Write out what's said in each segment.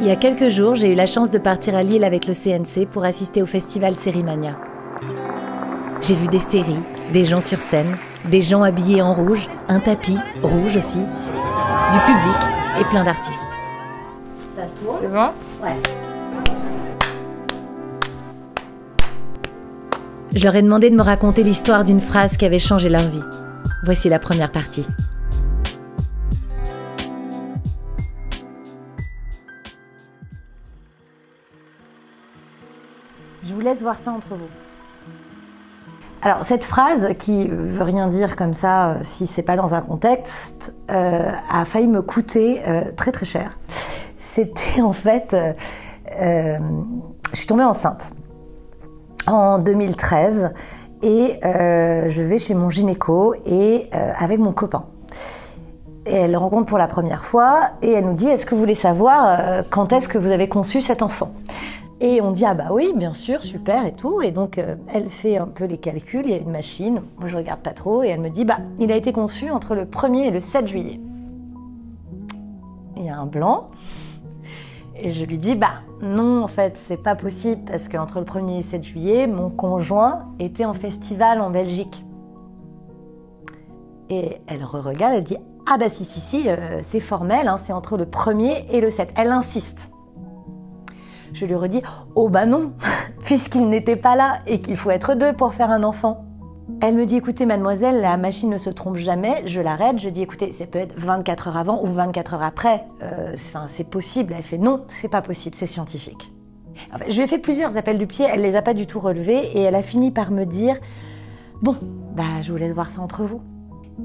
Il y a quelques jours, j'ai eu la chance de partir à Lille avec le CNC pour assister au festival Sérimania. J'ai vu des séries, des gens sur scène, des gens habillés en rouge, un tapis, rouge aussi, du public et plein d'artistes. Ça tourne? C'est bon? Ouais. Je leur ai demandé de me raconter l'histoire d'une phrase qui avait changé leur vie. Voici la première partie. Je vous laisse voir ça entre vous. Alors cette phrase, qui veut rien dire comme ça euh, si c'est pas dans un contexte, euh, a failli me coûter euh, très très cher. C'était en fait, je suis tombée enceinte en 2013 et je vais chez mon gynéco et avec mon copain. Elle le rencontre pour la première fois et elle nous dit est-ce que vous voulez savoir quand est-ce que vous avez conçu cet enfant? Et on dit ah bah oui, bien sûr, super et tout. Et donc euh, elle fait un peu les calculs, il y a une machine, moi je regarde pas trop, et elle me dit bah il a été conçu entre le 1er et le 7 juillet. Il y a un blanc. Et je lui dis bah non en fait c'est pas possible parce qu'entre le 1er et le 7 juillet, mon conjoint était en festival en Belgique. Et elle re-regarde, elle dit ah bah si si si, euh, c'est formel, hein, c'est entre le 1er et le 7. Elle insiste. Je lui redis Oh bah non, puisqu'il n'était pas là et qu'il faut être deux pour faire un enfant. Elle me dit écoutez mademoiselle, la machine ne se trompe jamais, je l'arrête, je dis écoutez, ça peut être 24 heures avant ou 24 heures après, euh, c'est possible. Elle fait non, c'est pas possible, c'est scientifique. je lui ai fait plusieurs appels du pied, elle les a pas du tout relevés et elle a fini par me dire bon, bah je vous laisse voir ça entre vous.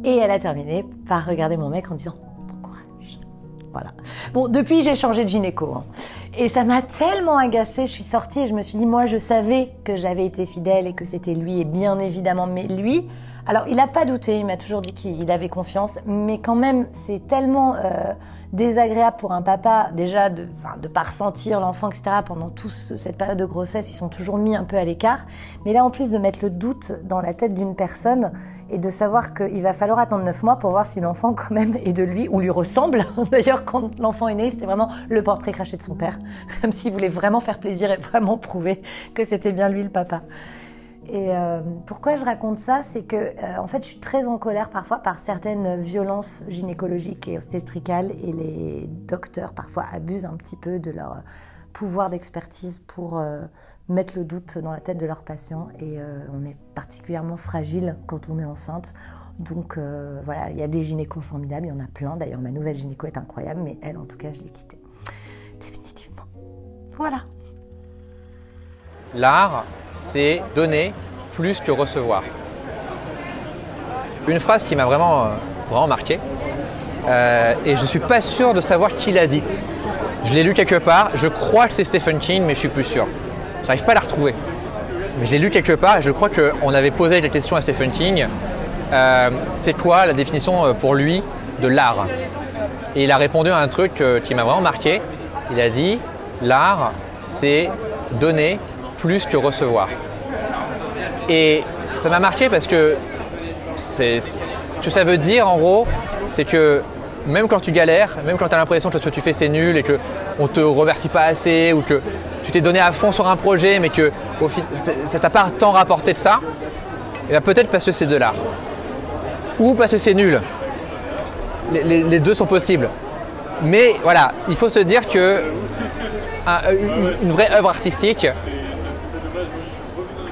Et elle a terminé par regarder mon mec en disant bon courage. Voilà. Bon, depuis j'ai changé de gynéco. Hein. Et ça m'a tellement agacée, je suis sortie et je me suis dit, moi je savais que j'avais été fidèle et que c'était lui, et bien évidemment, mais lui, alors il n'a pas douté, il m'a toujours dit qu'il avait confiance, mais quand même, c'est tellement euh, désagréable pour un papa, déjà de ne pas ressentir l'enfant, etc. Pendant toute cette période de grossesse, ils sont toujours mis un peu à l'écart. Mais là, en plus de mettre le doute dans la tête d'une personne et de savoir qu'il va falloir attendre 9 mois pour voir si l'enfant quand même est de lui ou lui ressemble. D'ailleurs, quand l'enfant est né, c'était vraiment le portrait craché de son père, comme s'il voulait vraiment faire plaisir et vraiment prouver que c'était bien lui le papa. Et euh, pourquoi je raconte ça C'est que, euh, en fait, je suis très en colère parfois par certaines violences gynécologiques et obstétricales, et les docteurs parfois abusent un petit peu de leur pouvoir d'expertise pour euh, mettre le doute dans la tête de leurs patients. Et on est particulièrement fragile quand on est enceinte. Donc voilà, il y a des gynécos formidables, il y en a plein. D'ailleurs, ma nouvelle gynéco est incroyable, mais elle, en tout cas, je l'ai quittée. Définitivement. Voilà. L'art, c'est donner plus que recevoir. Une phrase qui m'a vraiment, euh, vraiment marqué, euh, et je ne suis pas sûr de savoir qui l'a dite. Je l'ai lu quelque part, je crois que c'est Stephen King, mais je suis plus sûr. J'arrive pas à la retrouver. Mais je l'ai lu quelque part et je crois qu'on avait posé la question à Stephen King. Euh, c'est quoi la définition pour lui de l'art? Et il a répondu à un truc qui m'a vraiment marqué. Il a dit l'art, c'est donner plus que recevoir. Et ça m'a marqué parce que ce que ça veut dire en gros, c'est que même quand tu galères, même quand tu as l'impression que ce que tu fais c'est nul et que on te remercie pas assez ou que tu t'es donné à fond sur un projet mais que au ça t'a pas tant rapporté de ça, et bien peut-être parce que c'est de l'art. Ou parce que c'est nul. Les, deux sont possibles. Mais voilà, il faut se dire que une vraie œuvre artistique,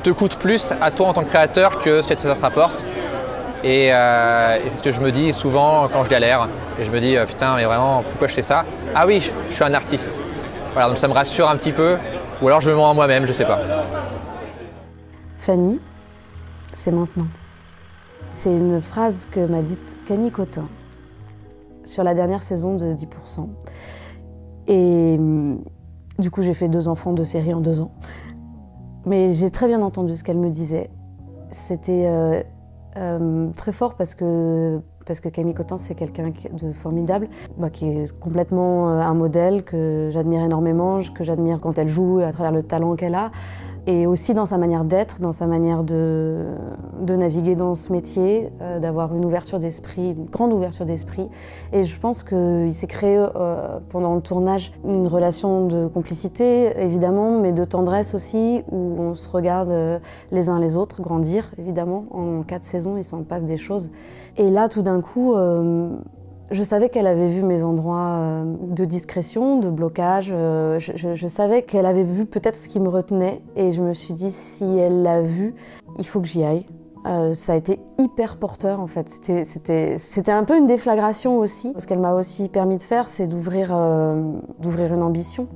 te coûte plus à toi en tant que créateur que ce que ça te rapporte. Euh, et, c'est ce que je me dis souvent quand je galère. Et je me dis, euh, putain, mais vraiment, pourquoi je fais ça? Ah oui, je, suis un artiste. Voilà, donc ça me rassure un petit peu. Ou alors je me mens à moi-même, je sais pas. Fanny, c'est maintenant. C'est une phrase que m'a dite Camille Cotin sur la dernière saison de 10%. Et hum, du coup, j'ai fait deux enfants de série en deux ans. Mais j'ai très bien entendu ce qu'elle me disait. C'était euh, euh, très fort parce que, Camille Cotin, c'est quelqu'un de formidable, bah, qui est complètement euh, un modèle que j'admire énormément, que j'admire quand elle joue à travers le talent qu'elle a. et aussi dans sa manière d'être, dans sa manière de, naviguer dans ce métier, euh, d'avoir une ouverture d'esprit, une grande ouverture d'esprit. Et je pense qu'il s'est créé euh, pendant le tournage une relation de complicité, évidemment, mais de tendresse aussi, où on se regarde euh, les uns les autres grandir, évidemment. En quatre saisons, il s'en passe des choses. Et là, tout d'un coup, je savais qu'elle avait vu mes endroits euh, de discrétion, de blocage. Euh, je, savais qu'elle avait vu peut-être ce qui me retenait. Et je me suis dit, si elle l'a vu, il faut que j'y aille. Euh, ça a été hyper porteur en fait. C'était un peu une déflagration aussi. Ce qu'elle m'a aussi permis de faire, c'est d'ouvrir d'ouvrir une ambition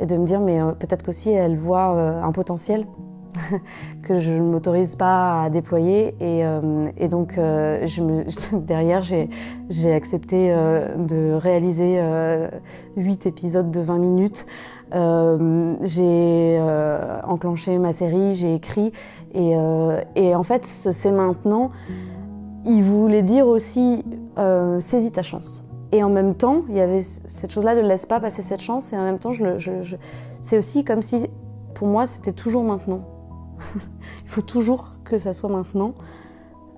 et de me dire, mais peut-être qu'aussi elle voit un potentiel. que je ne m'autorise pas à déployer. Et, euh, donc, euh, derrière, j'ai accepté euh, de réaliser huit épisodes de 20 minutes. j'ai enclenché ma série, j'ai écrit. Et, en fait, c'est maintenant. Il voulait dire aussi saisis ta chance. Et en même temps, il y avait cette chose-là de laisse pas passer cette chance. Et en même temps, c'est aussi comme si, pour moi, c'était toujours maintenant. il faut toujours que ça soit maintenant.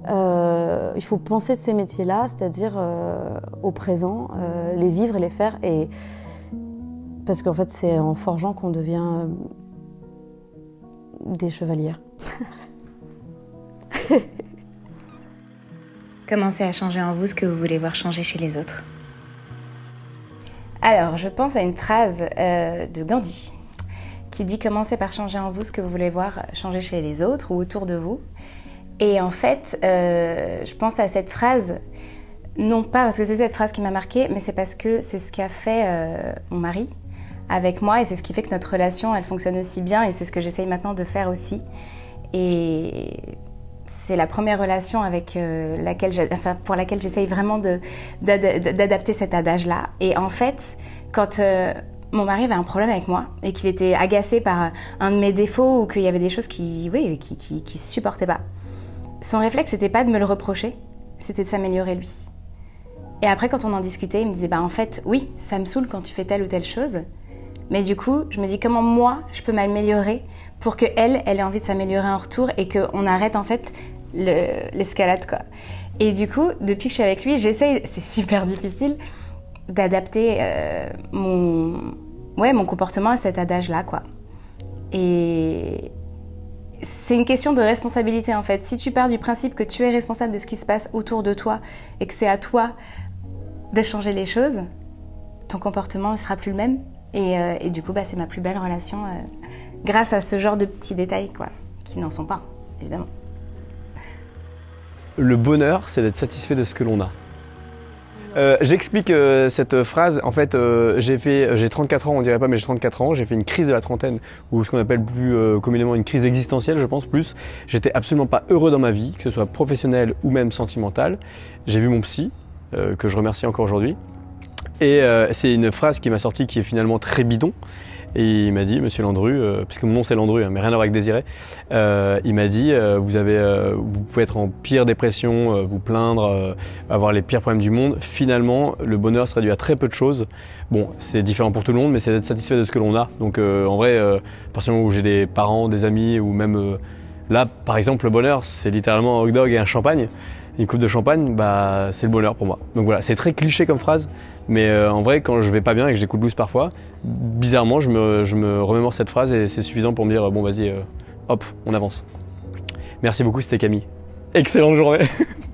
Euh, il faut penser ces métiers-là, c'est-à-dire euh, au présent, euh, les vivre et les faire. Et... Parce qu'en fait, c'est en forgeant qu'on devient des chevalières. Commencez à changer en vous ce que vous voulez voir changer chez les autres. Alors, je pense à une phrase de Gandhi qui dit commencez par changer en vous ce que vous voulez voir changer chez les autres ou autour de vous. Et en fait, euh, je pense à cette phrase, non pas parce que c'est cette phrase qui m'a marquée, mais c'est parce que c'est ce qu'a fait euh, mon mari avec moi et c'est ce qui fait que notre relation, elle fonctionne aussi bien et c'est ce que j'essaye maintenant de faire aussi. Et c'est la première relation avec euh, laquelle enfin, pour laquelle j'essaye vraiment d'adapter cet adage-là. Et en fait, quand mon mari avait un problème avec moi et qu'il était agacé par un de mes défauts ou qu'il y avait des choses qui, oui, qui, qui, supportait pas. Son réflexe, c'était pas de me le reprocher, c'était de s'améliorer lui. Et après, quand on en discutait, il me disait, bah en fait, oui, ça me saoule quand tu fais telle ou telle chose, mais du coup, je me dis comment moi, je peux m'améliorer pour que elle, ait envie de s'améliorer en retour et qu'on arrête en fait l'escalade. Et du coup, depuis que je suis avec lui, j'essaye, c'est super difficile, d'adapter euh, mon, ouais, mon comportement à cet adage-là, quoi. Et c'est une question de responsabilité, en fait. Si tu pars du principe que tu es responsable de ce qui se passe autour de toi et que c'est à toi de changer les choses, ton comportement ne sera plus le même. Et, euh, et du coup, bah, c'est ma plus belle relation euh, grâce à ce genre de petits détails, quoi, qui n'en sont pas, évidemment. Le bonheur, c'est d'être satisfait de ce que l'on a. Euh, j'explique euh, cette phrase. En fait, euh, j'ai fait, j'ai 34 ans, on dirait pas, mais j'ai 34 ans. J'ai fait une crise de la trentaine, ou ce qu'on appelle plus communément une crise existentielle, je pense plus. J'étais absolument pas heureux dans ma vie, que ce soit professionnelle ou même sentimentale. J'ai vu mon psy, que je remercie encore aujourd'hui. Et c'est une phrase qui m'a sorti qui est finalement très bidon. Et il m'a dit, Monsieur Landru, euh, puisque mon nom c'est Landru, hein, mais rien à voir avec Désiré, euh, il m'a dit, euh, vous, avez, vous pouvez être en pire dépression, vous plaindre, avoir les pires problèmes du monde. Finalement, le bonheur se réduit à très peu de choses. Bon, c'est différent pour tout le monde, mais c'est d'être satisfait de ce que l'on a. Donc en vrai, à partir du moment où j'ai des parents, des amis, ou même là, par exemple, le bonheur, c'est littéralement un hot dog et un champagne. Une coupe de champagne, bah, c'est le bonheur pour moi. Donc voilà, c'est très cliché comme phrase, mais euh, en vrai, quand je vais pas bien et que j'ai coup de blues parfois, bizarrement, je me, remémore cette phrase et c'est suffisant pour me dire bon, vas-y, euh, hop, on avance. Merci beaucoup, c'était Camille. Excellente journée